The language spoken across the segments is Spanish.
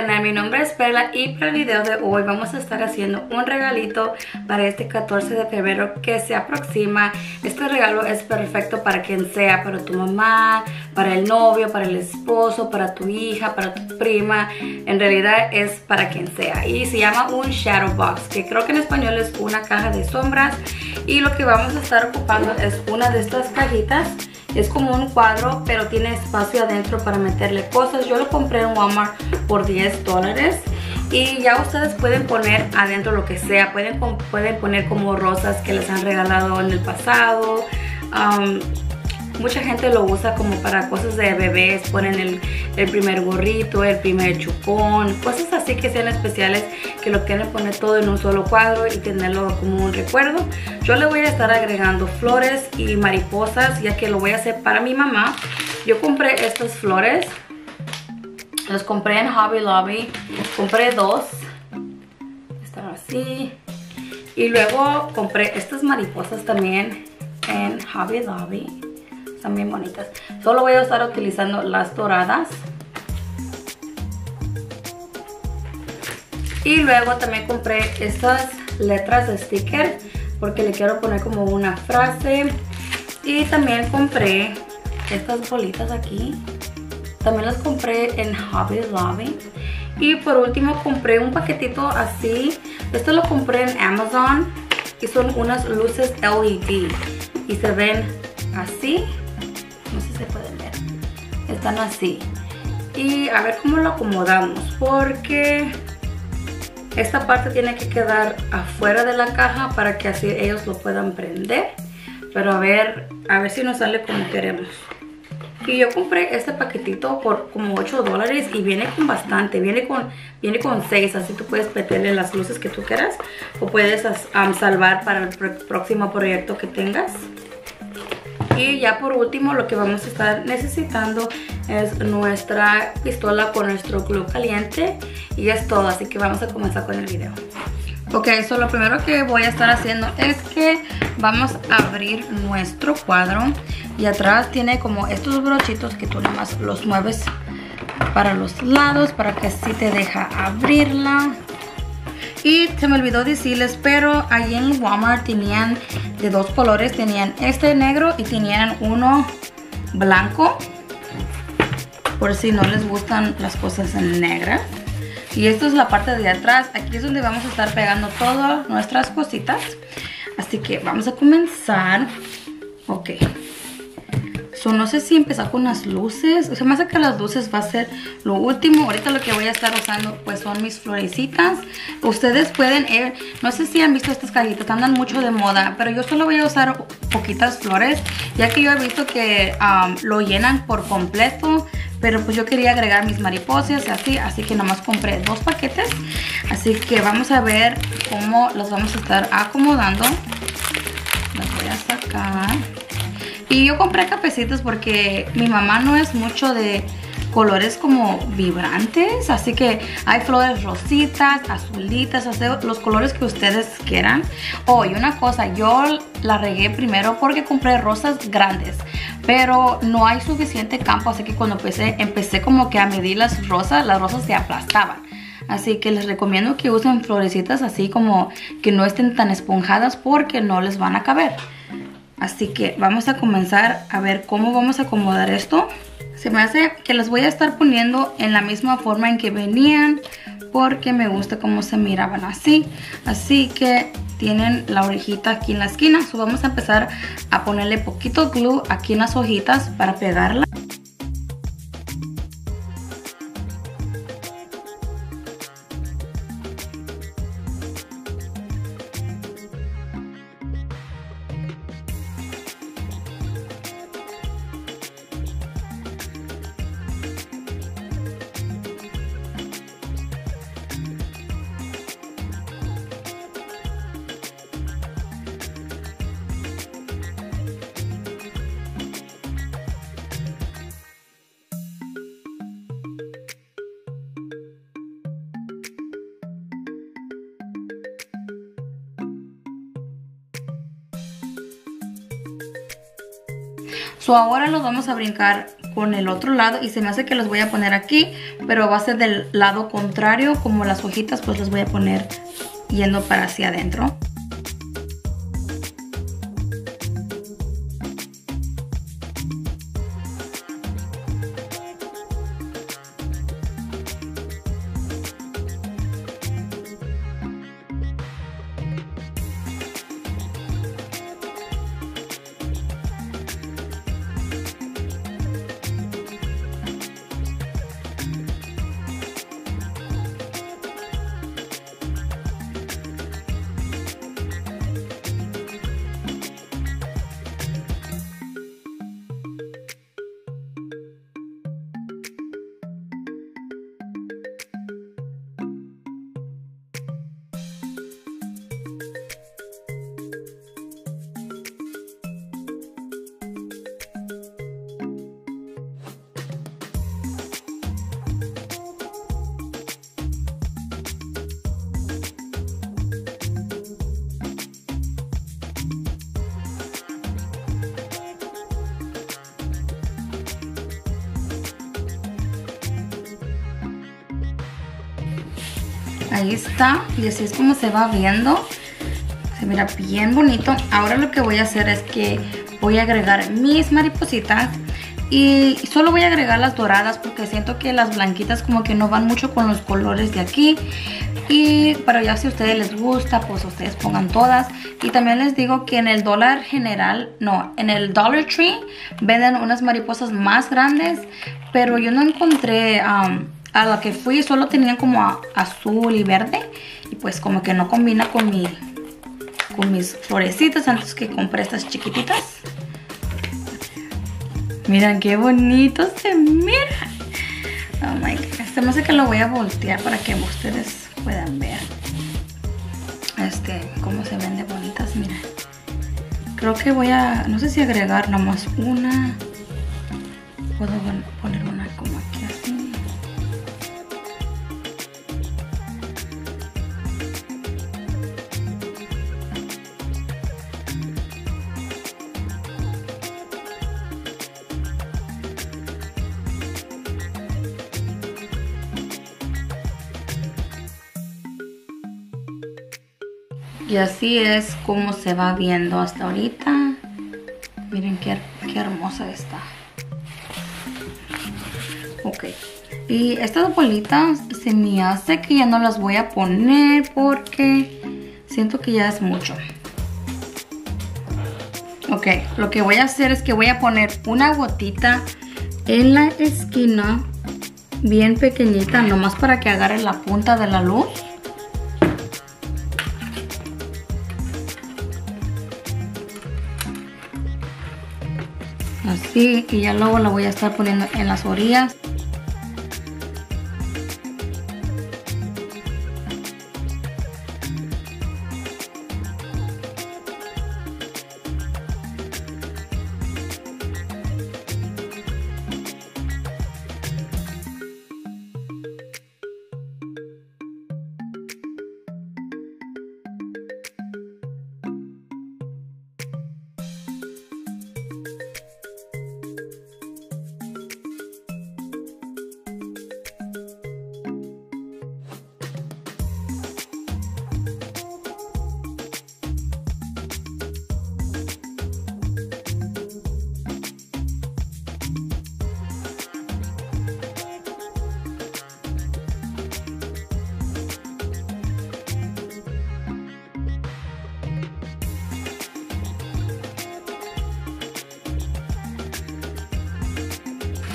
canal, mi nombre es Perla y para el video de hoy vamos a estar haciendo un regalito para este 14 de febrero que se aproxima. Este regalo es perfecto para quien sea, para tu mamá, para el novio, para el esposo, para tu hija, para tu prima. En realidad es para quien sea y se llama un shadow box, que creo que en español es una caja de sombras y lo que vamos a estar ocupando es una de estas cajitas es como un cuadro, pero tiene espacio adentro para meterle cosas. Yo lo compré en Walmart por 10 dólares. Y ya ustedes pueden poner adentro lo que sea. Pueden, pueden poner como rosas que les han regalado en el pasado. Mucha gente lo usa como para cosas de bebés, ponen el, primer gorrito, el primer chupón, cosas así que sean especiales, que lo quieren poner todo en un solo cuadro y tenerlo como un recuerdo. Yo le voy a estar agregando flores y mariposas, ya que lo voy a hacer para mi mamá. Yo compré estas flores, los compré en Hobby Lobby, compré dos, están así. Y luego compré estas mariposas también en Hobby Lobby. Están bien bonitas. Solo voy a estar utilizando las doradas. Y luego también compré estas letras de sticker porque le quiero poner como una frase. Y también compré estas bolitas aquí. También las compré en Hobby Lobby. Y por último compré un paquetito así. Esto lo compré en Amazon. Y son unas luces LED. Y se ven así no sé si se pueden ver están así y a ver cómo lo acomodamos porque esta parte tiene que quedar afuera de la caja para que así ellos lo puedan prender pero a ver a ver si nos sale como queremos y yo compré este paquetito por como 8 dólares y viene con bastante, viene con, viene con 6, así tú puedes meterle las luces que tú quieras o puedes salvar para el próximo proyecto que tengas. Y ya por último lo que vamos a estar necesitando es nuestra pistola con nuestro glue caliente. Y es todo, así que vamos a comenzar con el video. Ok, so lo primero que voy a estar haciendo es que vamos a abrir nuestro cuadro. Y atrás tiene como estos brochitos que tú nomás los mueves para los lados para que así te deja abrirla. Y se me olvidó decirles, pero allí en Walmart tenían de dos colores. Tenían este negro y tenían uno blanco. Por si no les gustan las cosas en negra. Y esto es la parte de atrás. Aquí es donde vamos a estar pegando todas nuestras cositas. Así que vamos a comenzar. Ok no sé si empezar con las luces. O sea, más que las luces va a ser lo último. Ahorita lo que voy a estar usando pues son mis florecitas. Ustedes pueden, eh, no sé si han visto estas cajitas, andan mucho de moda. Pero yo solo voy a usar poquitas flores. Ya que yo he visto que lo llenan por completo. Pero pues yo quería agregar mis mariposas y así. Así que nomás compré dos paquetes. Así que vamos a ver cómo los vamos a estar acomodando. Las voy a sacar. Y yo compré cafecitos porque mi mamá no es mucho de colores como vibrantes, así que hay flores rositas, azulitas, los colores que ustedes quieran. Oh, una cosa, yo la regué primero porque compré rosas grandes, pero no hay suficiente campo, así que cuando empecé, empecé como que a medir las rosas, las rosas se aplastaban. Así que les recomiendo que usen florecitas así como que no estén tan esponjadas porque no les van a caber. Así que vamos a comenzar a ver cómo vamos a acomodar esto. Se me hace que las voy a estar poniendo en la misma forma en que venían porque me gusta cómo se miraban así. Así que tienen la orejita aquí en la esquina. Vamos a empezar a ponerle poquito glue aquí en las hojitas para pegarla. Ahora los vamos a brincar con el otro lado y se me hace que los voy a poner aquí, pero va a ser del lado contrario, como las hojitas pues las voy a poner yendo para hacia adentro. Ahí está. Y así es como se va viendo. Se mira bien bonito. Ahora lo que voy a hacer es que voy a agregar mis maripositas. Y solo voy a agregar las doradas porque siento que las blanquitas como que no van mucho con los colores de aquí. Y, pero ya si a ustedes les gusta, pues ustedes pongan todas. Y también les digo que en el dólar general, no, en el Dollar Tree venden unas mariposas más grandes. Pero yo no encontré... a la que fui solo tenían como azul y verde y pues como que no combina con mi con mis florecitas antes que compré estas chiquititas. Miren qué bonito se mira. Oh my god este me hace que lo voy a voltear para que ustedes puedan ver. Este cómo se ven de bonitas miren. Creo que voy a no sé si agregar nomás una. Puedo poner Y así es como se va viendo hasta ahorita. Miren qué, hermosa está. Ok. Y estas bolitas se me hace que ya no las voy a poner porque siento que ya es mucho. Ok, lo que voy a hacer es que voy a poner una gotita en la esquina bien pequeñita, nomás para que agarre la punta de la luz. Así y ya luego la voy a estar poniendo en las orillas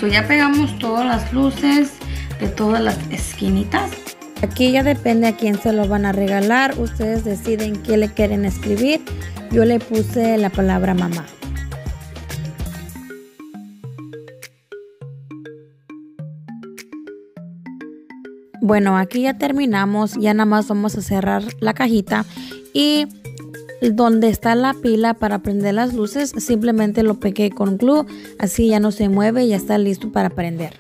ya pegamos todas las luces de todas las esquinitas. Aquí ya depende a quién se lo van a regalar. Ustedes deciden qué le quieren escribir. Yo le puse la palabra mamá. Bueno, aquí ya terminamos. Ya nada más vamos a cerrar la cajita. Y donde está la pila para prender las luces, simplemente lo pegué con glue, así ya no se mueve y ya está listo para prender.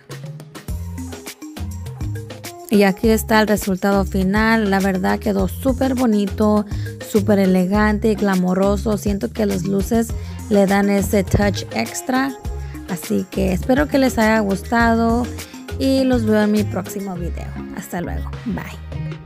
Y aquí está el resultado final, la verdad quedó súper bonito, súper elegante y glamoroso, siento que las luces le dan ese touch extra. Así que espero que les haya gustado y los veo en mi próximo video. Hasta luego. Bye.